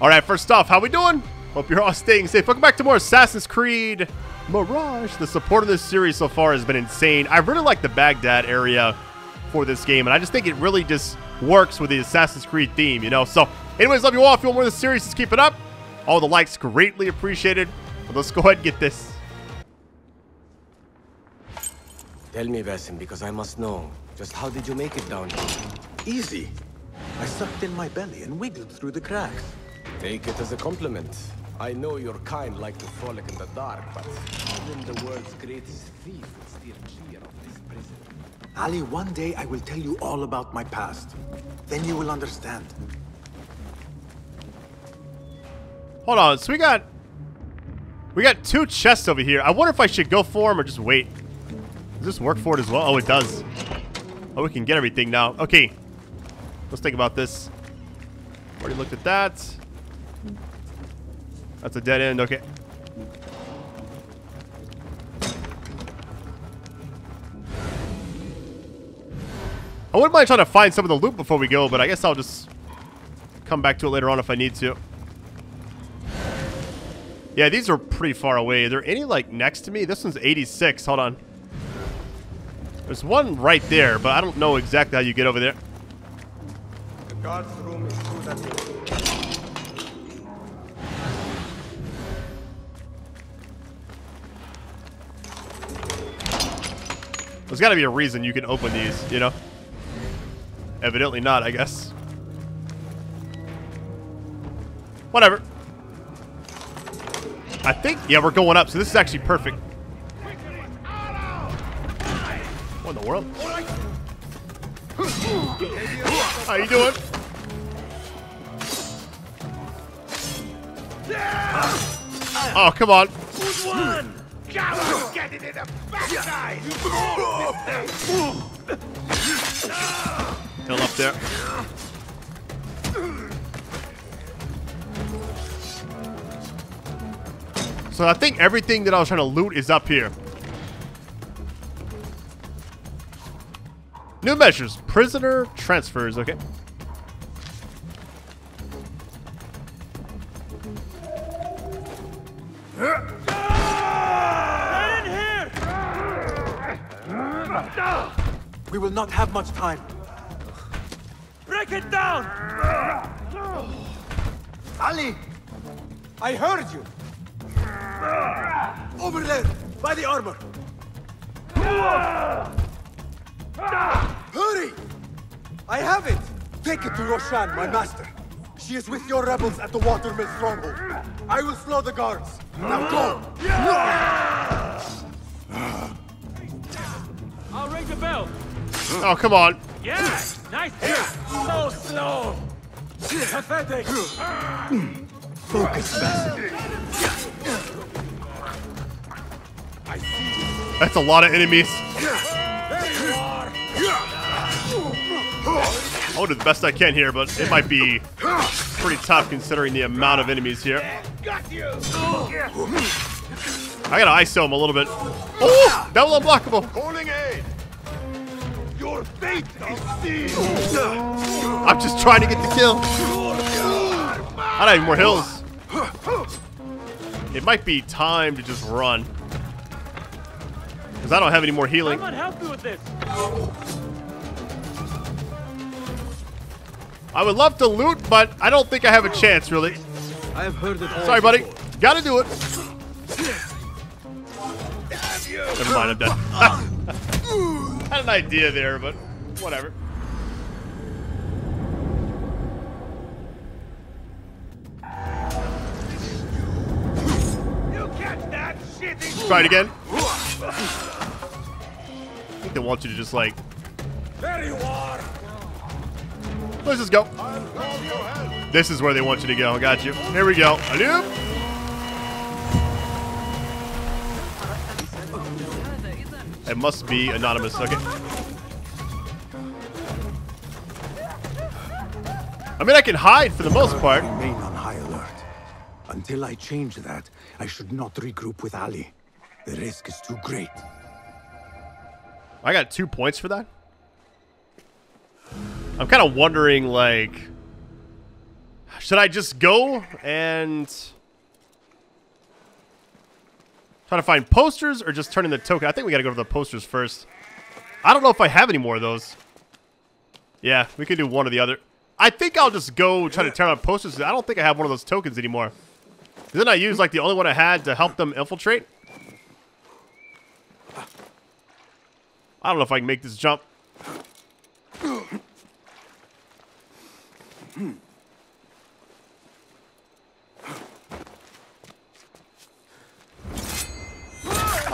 All right, first off, how we doing? Hope you're all staying safe. Welcome back to more Assassin's Creed Mirage. The support of this series so far has been insane. I really like the Baghdad area for this game, and I just think it really just works with the Assassin's Creed theme, you know? So, anyways, love you all. If you want more of this series, just keep it up. All the likes greatly appreciated. But let's go ahead and get this. Tell me, Basim, because I must know. Just how did you make it down here? Easy. I sucked in my belly and wiggled through the cracks. Take it as a compliment. I know your kind like to frolic in the dark, but even the world's greatest thief would steer clear of this prison. Ali, one day I will tell you all about my past. Then you will understand. Hold on. So we got... We got two chests over here. I wonder if I should go for them or just wait. Does this work for it as well? Oh, it does. Oh, we can get everything now. Okay. Let's think about this. Already looked at that. That's a dead end. Okay. I wouldn't mind trying to find some of the loot before we go, but I guess I'll just come back to it later on if I need to. Yeah, these are pretty far away. Are there any, like, next to me? This one's 86. Hold on. There's one right there, but I don't know exactly how you get over there. The guard's room is through that There's got to be a reason you can open these, you know? Evidently not, I guess. Whatever. I think, yeah, we're going up, so this is actually perfect. What in the world? How you doing? Oh, come on. Hill up there. So I think everything that I was trying to loot is up here. New measures. Prisoner transfers. Okay. Not have much time. Break it down! Ali! I heard you! Over there, by the armor! Hurry! I have it! Take it to Roshan, my master. She is with your rebels at the Watermill stronghold. I will slow the guards. Now go! I'll ring the bell. Oh, come on. Yeah! Nice hit! So slow! Pathetic! Focus, Basim. That's a lot of enemies. There you are! I'll do the best I can here, but it might be pretty tough considering the amount of enemies here. I gotta ISO him a little bit. Oh! Double unblockable! I'm just trying to get the kill. I don't have any more hills. It might be time to just run. Because I don't have any more healing. Someone help me with this! I would love to loot, but I don't think I have a chance, really. I have heard it all. Sorry, buddy. Gotta do it. Never mind, I'm done. Had an idea there, but whatever. You catch that shit Try it again. I think they want you to just like, There you are! let's just go. This is where they want you to go. I got you. Here we go. Anoop. It must be anonymous. Okay. I mean, I can hide for the most part. Remain on high alert. Until I change that, I should not regroup with Ali. The risk is too great. I got two points for that. I'm kind of wondering, like, Should I just go and try to find posters or just turn in the token? I think we got to go to the posters first. I don't know if I have any more of those. Yeah, we can do one or the other. I think I'll just go try to tear out posters. I don't think I have one of those tokens anymore. Didn't I use like the only one I had to help them infiltrate? I don't know if I can make this jump.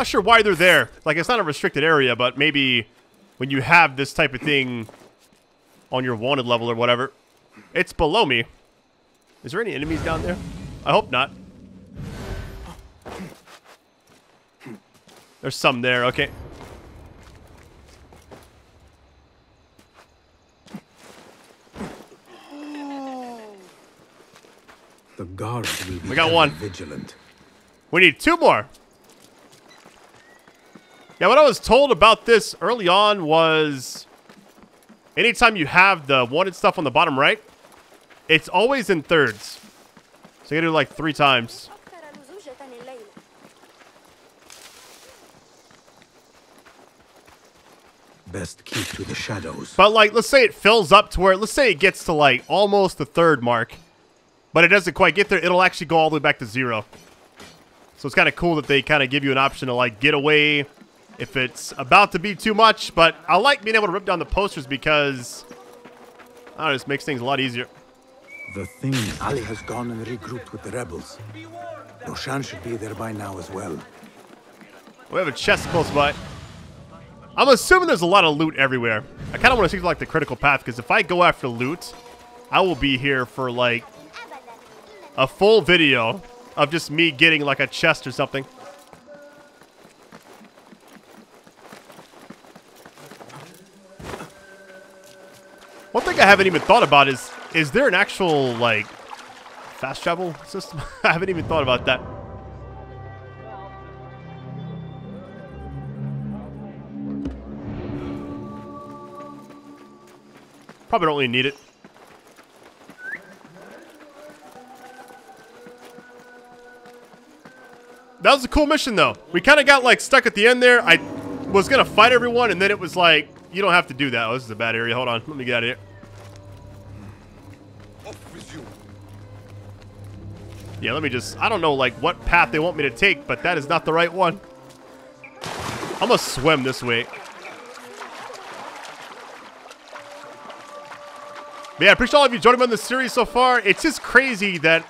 Not sure why they're there. Like, it's not a restricted area, but maybe when you have this type of thing on your wanted level or whatever. It's below me. Is there any enemies down there? I hope not. There's some there, okay. The guards will be We got one. vigilant. We need two more. Yeah, what I was told about this early on was anytime you have the wanted stuff on the bottom right, it's always in thirds. So you gotta do it like three times. Best keep to the shadows. But like, let's say it fills up to where, let's say it gets to like almost the third mark, but it doesn't quite get there. It'll actually go all the way back to zero. So it's kind of cool that they kind of give you an option to like get away if it's about to be too much. But I like being able to rip down the posters because I don't know, it just makes things a lot easier. The thing Ali has gone and regrouped with the rebels. Roshan should be there by now as well. We have a chest close by. I'm assuming there's a lot of loot everywhere. I kind of want to see like the critical path because if I go after loot, I will be here for like a full video of just me getting like a chest or something. I haven't even thought about is, is there an actual like fast travel system? I haven't even thought about that. Probably don't really need it. That was a cool mission, though. We kind of got, like, stuck at the end there. I was going to fight everyone, and then it was like, you don't have to do that. Oh, this is a bad area. Hold on. Let me get out of here. Yeah, let me just... I don't know, like, what path they want me to take, but that is not the right one. I'm to swim this way. But yeah, I appreciate all of you joining me on this series so far. It's just crazy that,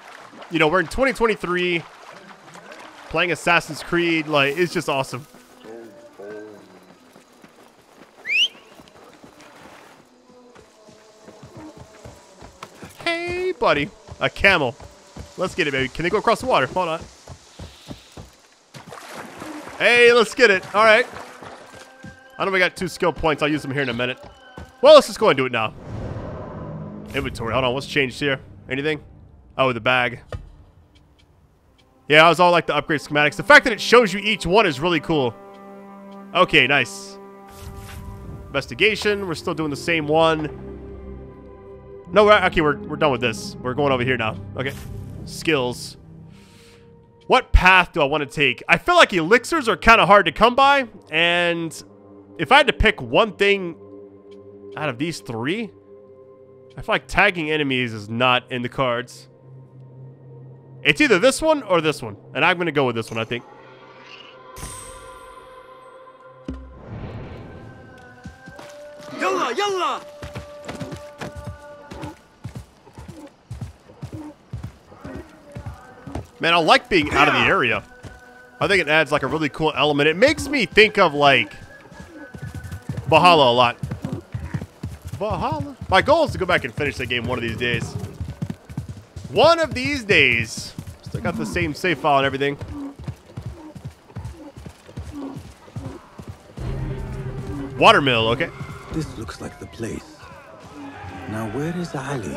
you know, we're in 2023 playing Assassin's Creed. Like, it's just awesome. Buddy. A camel. Let's get it, baby. Can they go across the water? Hold on. Hey, let's get it. All right. I know we got two skill points. I'll use them here in a minute. Well, let's just go and do it now. Inventory. Hold on. What's changed here? Anything? Oh, the bag. Yeah, I was all like the upgrade schematics. The fact that it shows you each one is really cool. Okay, nice. Investigation. We're still doing the same one. No, we're, okay, we're, we're done with this. We're going over here now. Okay. Skills. What path do I want to take? I feel like elixirs are kind of hard to come by. And if I had to pick one thing out of these three, I feel like tagging enemies is not in the cards. It's either this one or this one. And I'm going to go with this one, I think. Yalla, yalla! Man, I like being out of the area. I think it adds like a really cool element. It makes me think of like Valhalla a lot. Valhalla. My goal is to go back and finish that game one of these days. One of these days. Still got the same save file and everything. Watermill, okay. This looks like the place. Now where is Ali?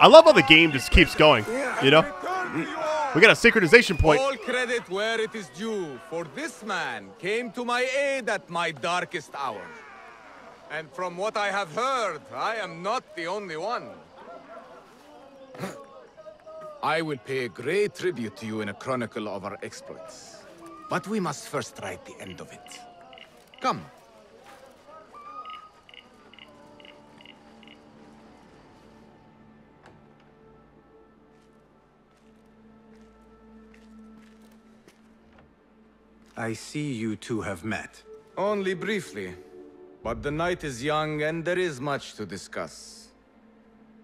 I love how the game just keeps going. You know? We got a synchronization point. All credit where it is due, for this man came to my aid at my darkest hour. And from what I have heard, I am not the only one. I will pay a great tribute to you in a chronicle of our exploits. But we must first write the end of it. Come. I see you two have met. Only briefly. But the night is young and there is much to discuss.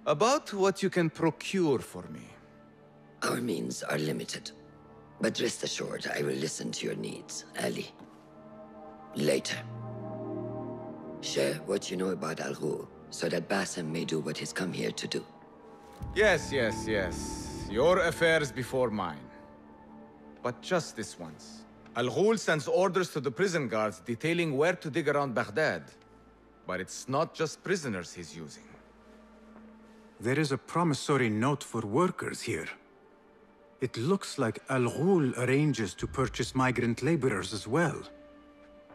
About what you can procure for me. Our means are limited. But rest assured, I will listen to your needs, Ali. Later. Share what you know about Al Ghul, so that Basim may do what he's come here to do. Yes, yes, yes. Your affairs before mine. But just this once. Al Ghul sends orders to the prison guards detailing where to dig around Baghdad. But it's not just prisoners he's using. There is a promissory note for workers here. It looks like Al Ghul arranges to purchase migrant laborers as well.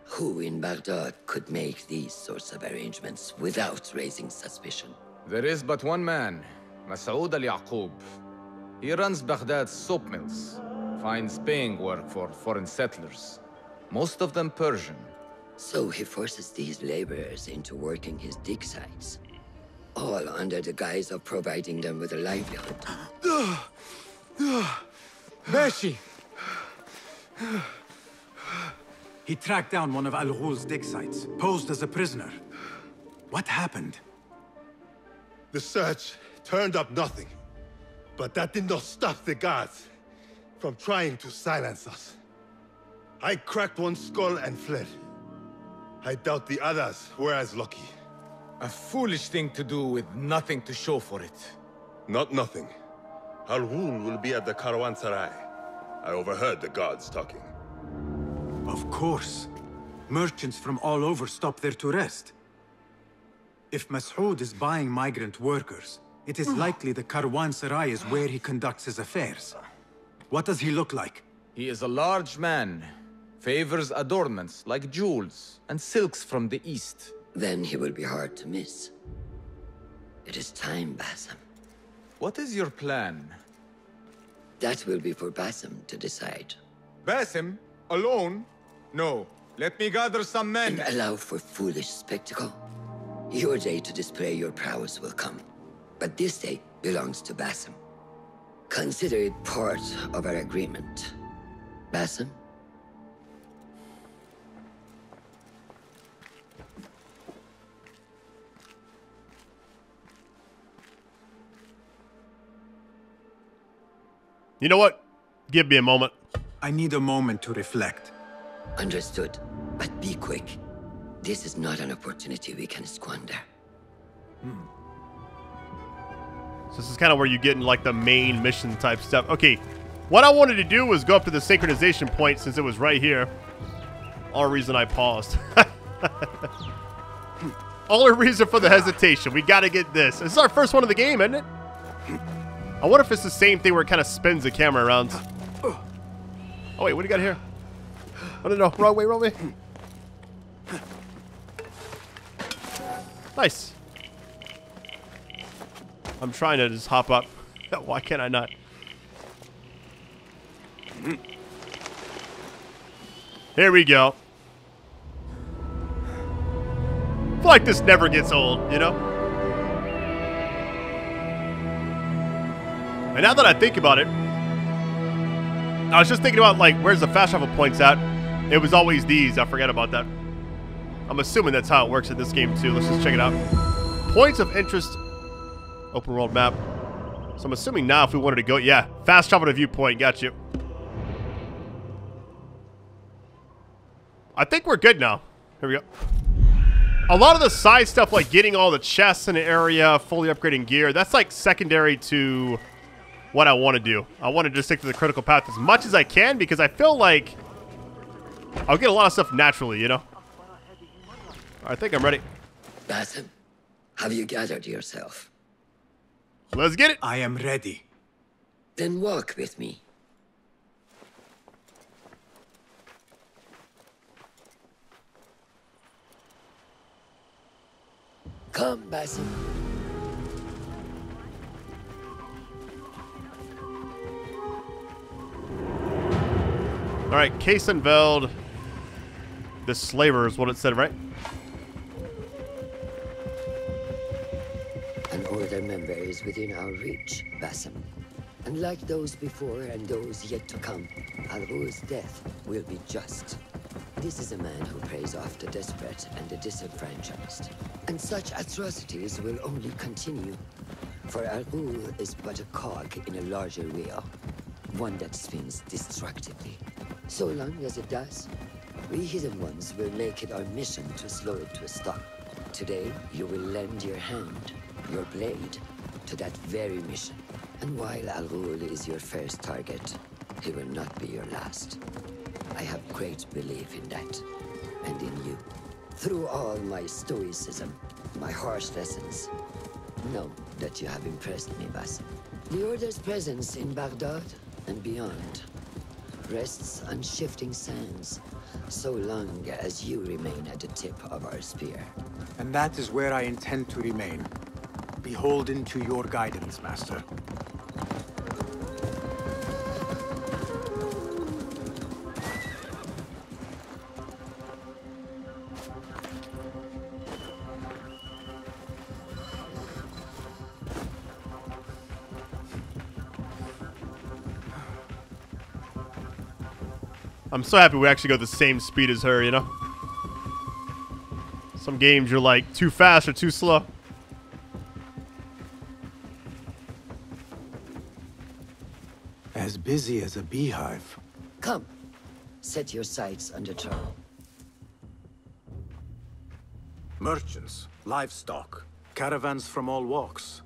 Who in Baghdad could make these sorts of arrangements without raising suspicion? There is but one man, Masoud al-Yaqub. He runs Baghdad's soap mills, finds paying work for foreign settlers, most of them Persian. So he forces these laborers into working his dig sites, all under the guise of providing them with a livelihood. Beshi! He tracked down one of Al Ghul's dig sites, posed as a prisoner. What happened? The search turned up nothing. But that did not stop the guards from trying to silence us. I cracked one skull and fled. I doubt the others were as lucky. A foolish thing to do with nothing to show for it. Not nothing. Al Ghul will be at the Caravanserai. I overheard the guards talking. Of course. Merchants from all over stop there to rest. If Masoud is buying migrant workers, it is oh. likely the Caravanserai is where he conducts his affairs. What does he look like? He is a large man, favors adornments like jewels and silks from the east. Then he will be hard to miss. It is time, Basim. What is your plan? That will be for Basim to decide. Basim? Alone? No. Let me gather some men- And allow for foolish spectacle. Your day to display your prowess will come. But this day belongs to Basim. Consider it part of our agreement. Basim? You know what? Give me a moment. I need a moment to reflect. Understood. But be quick. This is not an opportunity we can squander. Hmm. So this is kind of where you get in like the main mission type stuff. Okay, what I wanted to do was go up to the synchronization point since it was right here. All reason I paused. Only reason for the hesitation. We got to get this. This is our first one of the game, isn't it? I wonder if it's the same thing where it kind of spins the camera around. Oh wait, what do you got here? Oh no, no, wrong way, wrong way. Nice. I'm trying to just hop up. Why can't I not? Here we go. Like this never gets old, you know? And now that I think about it, I was just thinking about, like, where's the fast travel points at? It was always these. I forgot about that. I'm assuming that's how it works in this game, too. Let's just check it out. Points of interest Open world map. So I'm assuming now if we wanted to go, yeah, fast travel to viewpoint, got you. I think we're good now. Here we go. A lot of the side stuff, like getting all the chests in the area, fully upgrading gear, that's like secondary to what I want to do. I want to just stick to the critical path as much as I can because I feel like I'll get a lot of stuff naturally, you know? I think I'm ready. Basim, have you gathered yourself? Let's get it. I am ready. Then walk with me. Come, Basim. All right, Kasenveld, the slaver is what it said, right? Order member is within our reach, Basim. And like those before and those yet to come, Al-Ghul's death will be just. This is a man who preys off the desperate and the disenfranchised. And such atrocities will only continue. For Al-Ghul is but a cog in a larger wheel. One that spins destructively. So long as it does, we Hidden Ones will make it our mission to slow it to a stop. Today, you will lend your hand, your blade, to that very mission. And while Al Ghul is your first target, he will not be your last. I have great belief in that, and in you. Through all my stoicism, my harsh lessons, know that you have impressed me, Basim. The Order's presence in Baghdad and beyond rests on shifting sands, so long as you remain at the tip of our spear. And that is where I intend to remain. Beholden to your guidance, Master. I'm so happy we actually go the same speed as her, you know? Some games you're like too fast or too slow. Busy as a beehive. Come, set your sights under trouble. Merchants, livestock, caravans from all walks.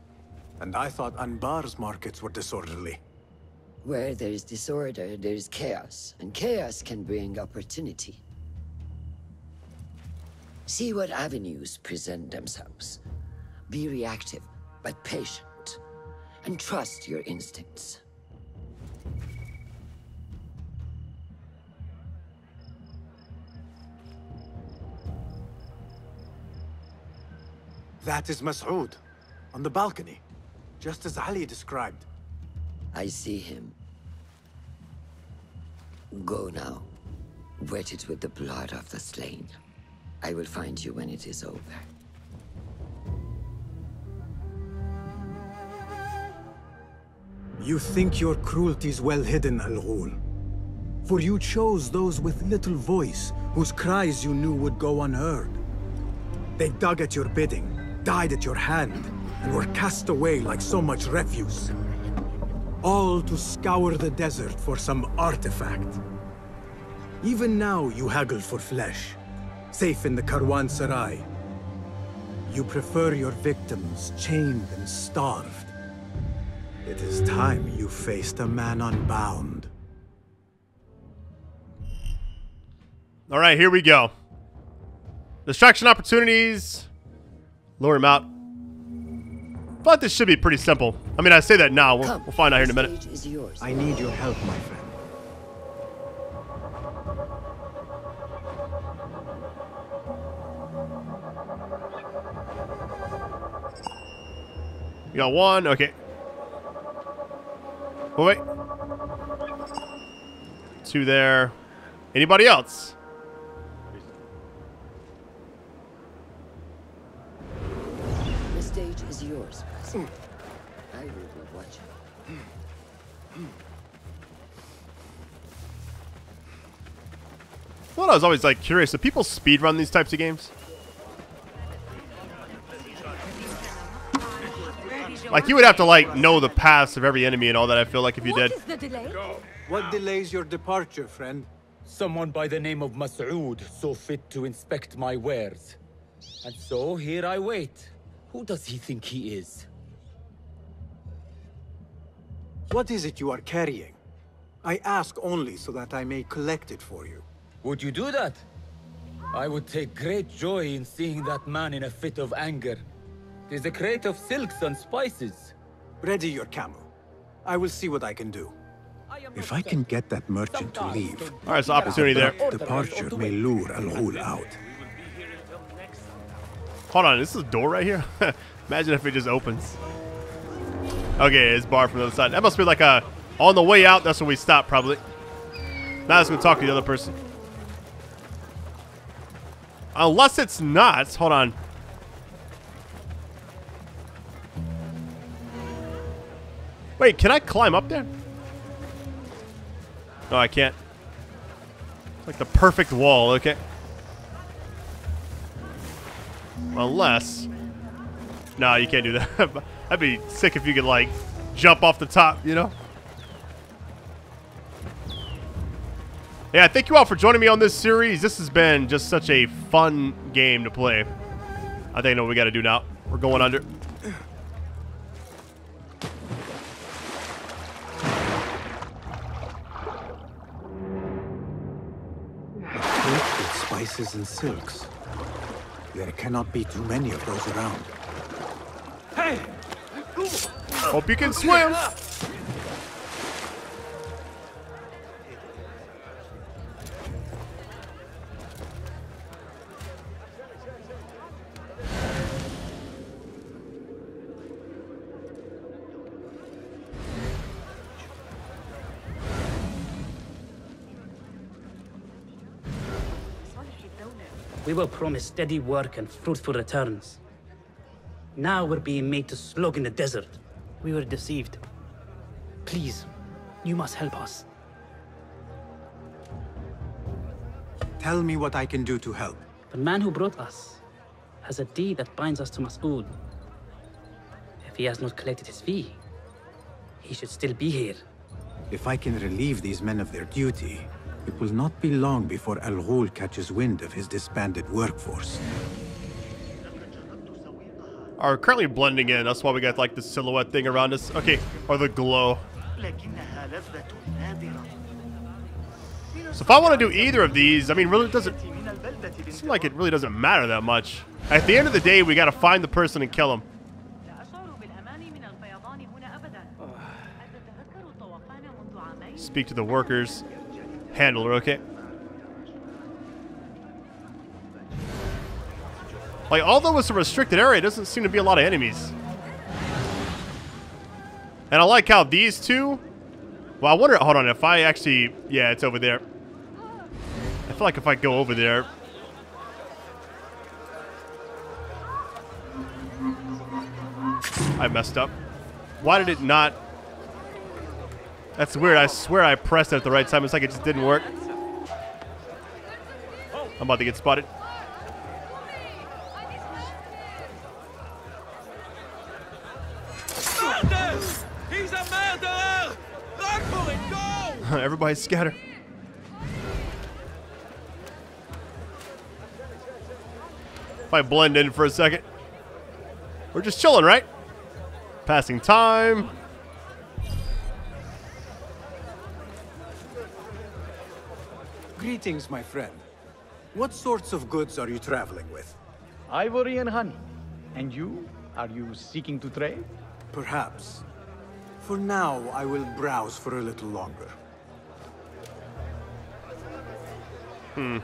And I thought Anbar's markets were disorderly. Where there is disorder, there is chaos, and chaos can bring opportunity. See what avenues present themselves. Be reactive, but patient, and trust your instincts. That is Mas'ud, on the balcony, just as Ali described. I see him. Go now. Wet it with the blood of the slain. I will find you when it is over. You think your cruelties well hidden, Al-Ghul. For you chose those with little voice, whose cries you knew would go unheard. They dug at your bidding, died at your hand, and were cast away like so much refuse. All to scour the desert for some artifact. Even now you haggle for flesh, safe in the Karwansarai. You prefer your victims chained and starved. It is time you faced a man unbound. All right, here we go. Distraction opportunities. Lure him out. But this should be pretty simple. I mean, I say that now. We'll, we'll find out here in a the minute. stage is yours. I need your help, my friend. You got one. Okay. Oh, wait. Two there. Anybody else? Well, I was always like curious. Do people speed run these types of games? Like you would have to like know the paths of every enemy and all that. I feel like if you What did. is the delay? What delays your departure, friend? Someone by the name of Mas'ud saw fit to inspect my wares. And so here I wait. Who does he think he is? What is it you are carrying? I ask only so that I may collect it for you. Would you do that? I would take great joy in seeing that man in a fit of anger. There's a crate of silks and spices. Ready your camel. I will see what I can do. If I can get that merchant to leave, All right, so opportunity there. departure may lure Al Ghul out. Hold on, this is a door right here? Imagine if it just opens. Okay, it's barred from the other side. That must be like a, on the way out, that's when we stop probably. Now let's go talk to the other person. Unless it's not. Hold on. Wait, can I climb up there? No, I can't. It's like the perfect wall, okay? Unless... No, you can't do that. That'd be sick if you could, like, jump off the top, you know? Yeah, thank you all for joining me on this series. This has been just such a fun game to play. I think I know what we got to do now. We're going under. Spices and silks. There cannot be too many of those around. Hey! Hope you can swim. We were promised steady work and fruitful returns. Now we're being made to slog in the desert. We were deceived. Please, you must help us. Tell me what I can do to help. The man who brought us has a deed that binds us to Mas'ud. If he has not collected his fee, he should still be here. If I can relieve these men of their duty, it will not be long before Al Ghul catches wind of his disbanded workforce. Are currently blending in. That's why we got like the silhouette thing around us. Okay, or the glow. So if I want to do either of these, I mean, really it doesn't seem like it really doesn't matter that much. At the end of the day, we got to find the person and kill him. Speak to the workers. Handler, okay? Like, although it's a restricted area, it doesn't seem to be a lot of enemies. And I like how these two... Well, I wonder... Hold on, if I actually... Yeah, it's over there. I feel like if I go over there... I messed up. Why did it not... That's weird. I swear I pressed it at the right time. It's like it just didn't work. I'm about to get spotted. Everybody scatter. If I blend in for a second. We're just chilling, right? Passing time. Greetings, my friend. What sorts of goods are you traveling with? Ivory and honey. And you? Are you seeking to trade? Perhaps. For now, I will browse for a little longer. Hmm.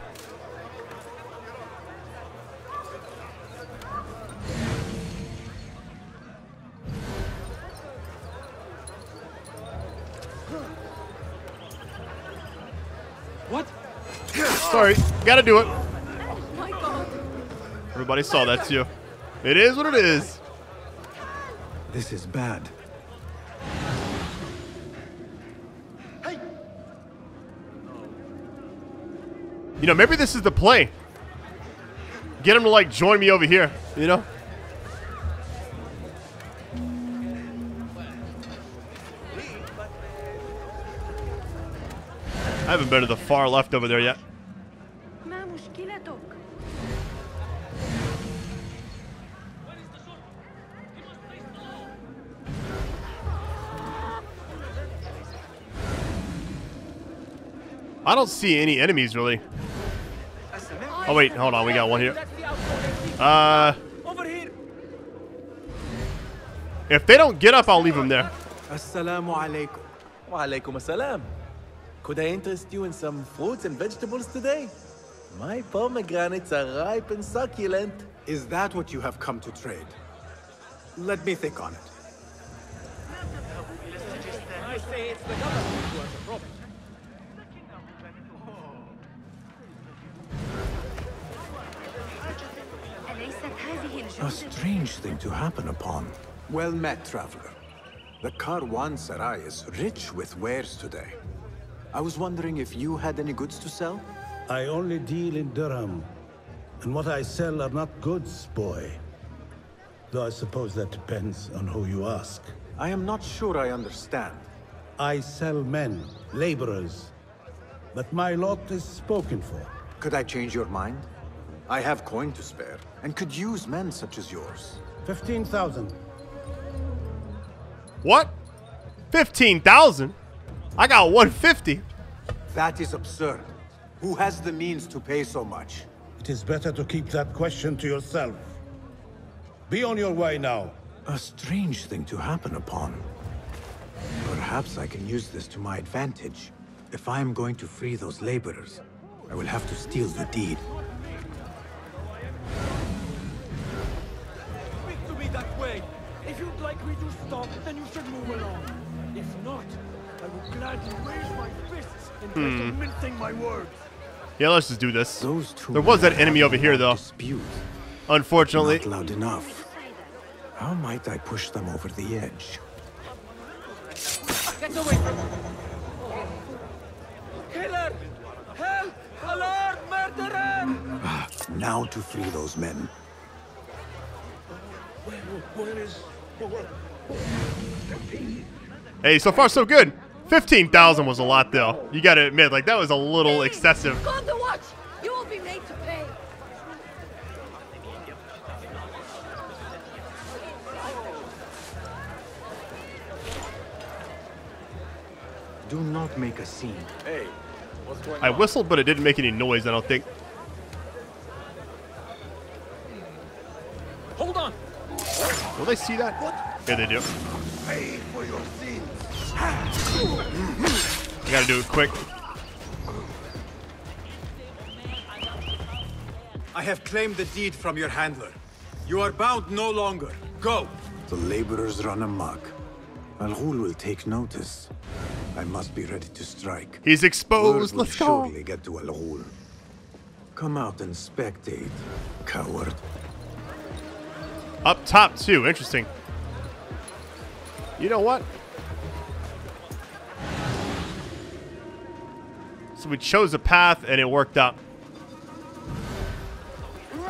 Sorry, gotta do it. Everybody saw that too. It is what it is. This is bad. You know, maybe this is the play. Get him to like join me over here, you know? I haven't been to the far left over there yet. I don't see any enemies really. Oh wait, hold on, we got one here. Uh, Over here! if they don't get up, I'll leave them there. Assalamu alaikum. Wa alaikum assalam. Could I interest you in some fruits and vegetables today? My pomegranates are ripe and succulent. Is that what you have come to trade? Let me think on it. A strange thing to happen upon. Well met, traveler. The Karwansarai is rich with wares today. I was wondering if you had any goods to sell? I only deal in dirham. And what I sell are not goods, boy. Though I suppose that depends on who you ask. I am not sure I understand. I sell men, laborers. But my lot is spoken for. Could I change your mind? I have coin to spare, and could use men such as yours. 15,000. What? 15,000? I got 150. That is absurd. Who has the means to pay so much? It is better to keep that question to yourself. Be on your way now. A strange thing to happen upon. Perhaps I can use this to my advantage. If I am going to free those laborers, I will have to steal the deed. If you'd like me to stop, then you should move along. If not, I will gladly raise my fists and try Hmm. to mincing my words. Yeah, let's just do this. Those two There was that enemy over here, though. Dispute. Unfortunately. Not loud enough. How might I push them over the edge? Get away from me! Killer! Help! Alarm! Murderer! Ah, now to free those men. Where, where is... Hey, so far so good. 15,000 was a lot, though. You gotta admit, like, that was a little excessive. Go on the watch! You will be made to pay! Do not make a scene. Hey, what's going I on? whistled, but it didn't make any noise, I don't think. Will they see that? Yeah, they do. Pay for your sins. I gotta do it quick. I have claimed the deed from your handler. You are bound no longer. Go! The laborers run amok. Al Ghul will take notice. I must be ready to strike. He's exposed. Word will Let's go. surely get to Al Ghul. Come out and spectate, coward. Up top, too. Interesting. You know what? So we chose a path, and it worked out.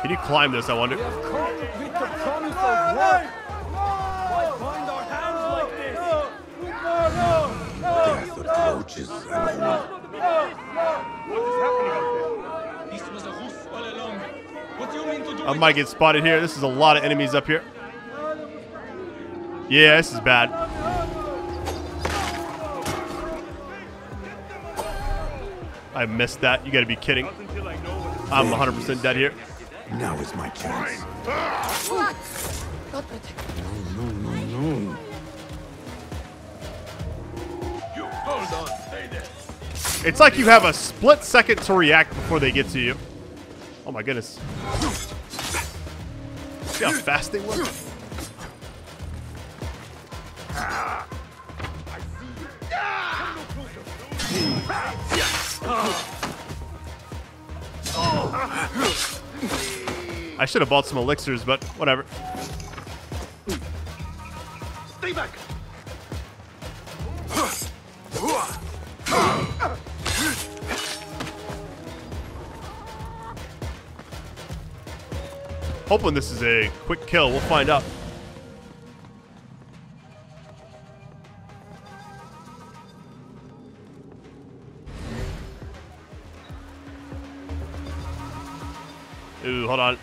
Can you climb this, I wonder? With the promise of work! Why bind our hands like this? Death approaches Al Ghul. This was a hoof all along. What do you mean to do I might get spotted here. This is a lot of enemies up here. Yeah, this is bad. I missed that. You gotta be kidding. I'm 100% dead here. Now is my chance. No, no, no. You hold on. It's like you have a split second to react before they get to you. Oh my goodness. See how fast they were? I should have bought some elixirs, but whatever. Stay back. Hoping this is a quick kill. We'll find out. Ooh, hold on.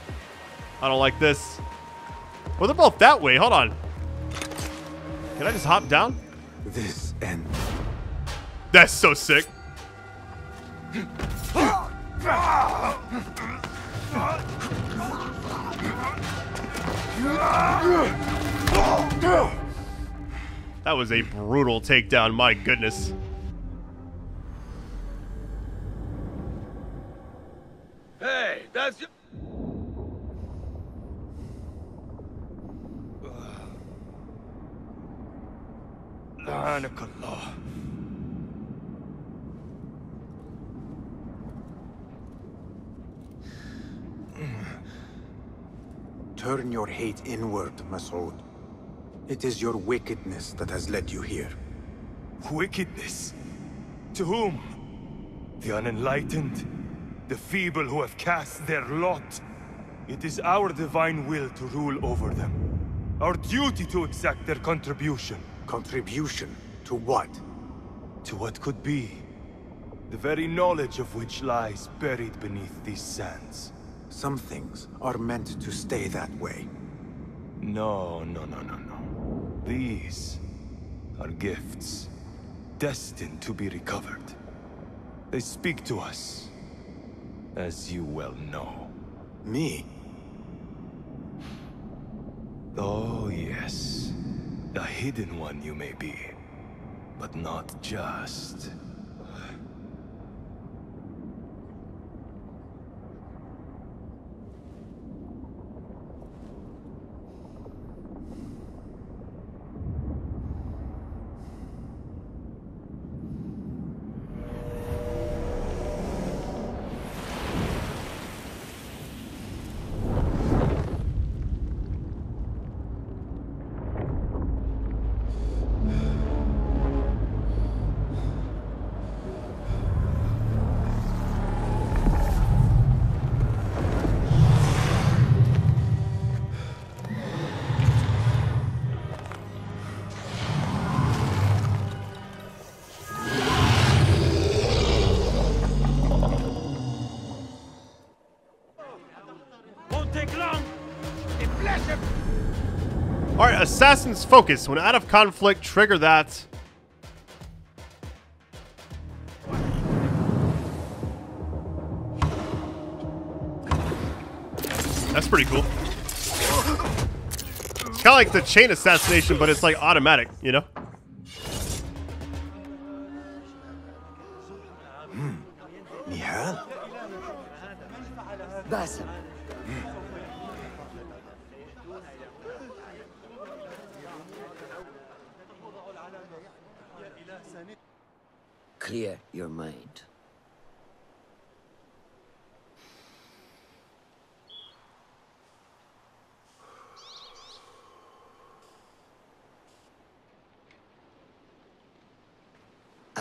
I don't like this. Well, they're both that way. Hold on. Can I just hop down? This ends. That's so sick. That was a brutal takedown, my goodness. Hey, that's... لعنك Allah. Turn your hate inward, Masood. It is your wickedness that has led you here. Wickedness? To whom? The unenlightened? The feeble who have cast their lot? It is our divine will to rule over them. Our duty to exact their contribution. Contribution? To what? To what could be. The very knowledge of which lies buried beneath these sands. Some things are meant to stay that way. No, no, no, no, no. These are gifts, destined to be recovered. They speak to us, as you well know. Me? Oh, yes. The hidden one you may be, but not just. Assassin's Focus. When out of conflict, trigger that. That's pretty cool. It's kind of like the chain assassination, but it's like automatic, you know?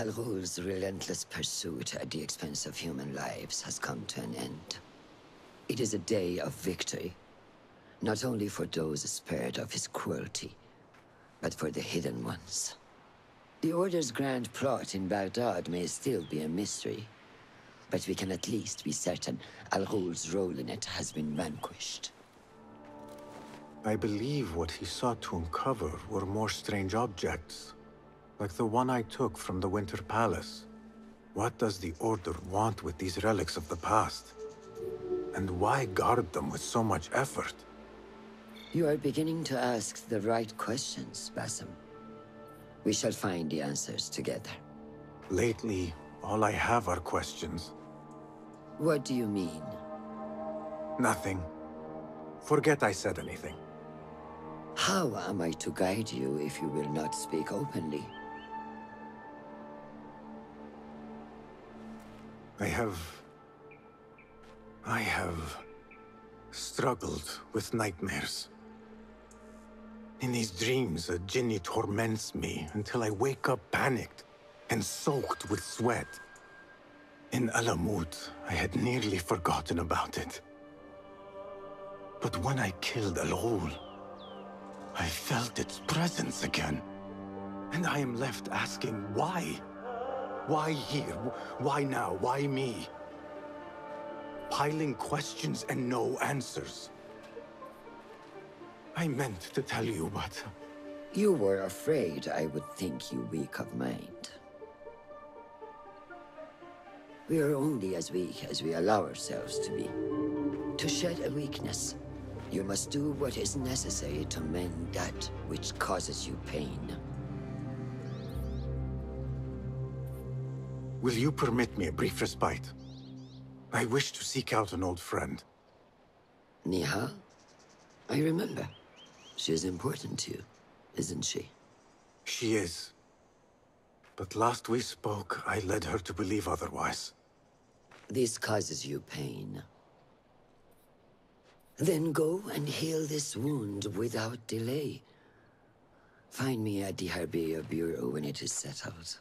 Al Ghul's relentless pursuit at the expense of human lives has come to an end. It is a day of victory, not only for those spared of his cruelty, but for the hidden ones. The Order's grand plot in Baghdad may still be a mystery, but we can at least be certain Al Ghul's role in it has been vanquished. I believe what he sought to uncover were more strange objects, like the one I took from the Winter Palace. What does the Order want with these relics of the past? And why guard them with so much effort? You are beginning to ask the right questions, Basim. We shall find the answers together. Lately, all I have are questions. What do you mean? Nothing. Forget I said anything. How am I to guide you if you will not speak openly? I have... I have... struggled with nightmares. In these dreams, a jinni torments me until I wake up panicked and soaked with sweat. In Alamut, I had nearly forgotten about it. But when I killed Al Ghul, I felt its presence again. And I am left asking why? Why here? Why now? Why me? Piling questions and no answers. I meant to tell you, but... Uh, you were afraid I would think you weak of mind. We are only as weak as we allow ourselves to be. To shed a weakness, you must do what is necessary to mend that which causes you pain. Will you permit me a brief respite? I wish to seek out an old friend. Nehal? I remember. She is important to you, isn't she? She is. But last we spoke, I led her to believe otherwise. This causes you pain. Then go and heal this wound without delay. Find me at the Harbiyah Bureau when it is settled.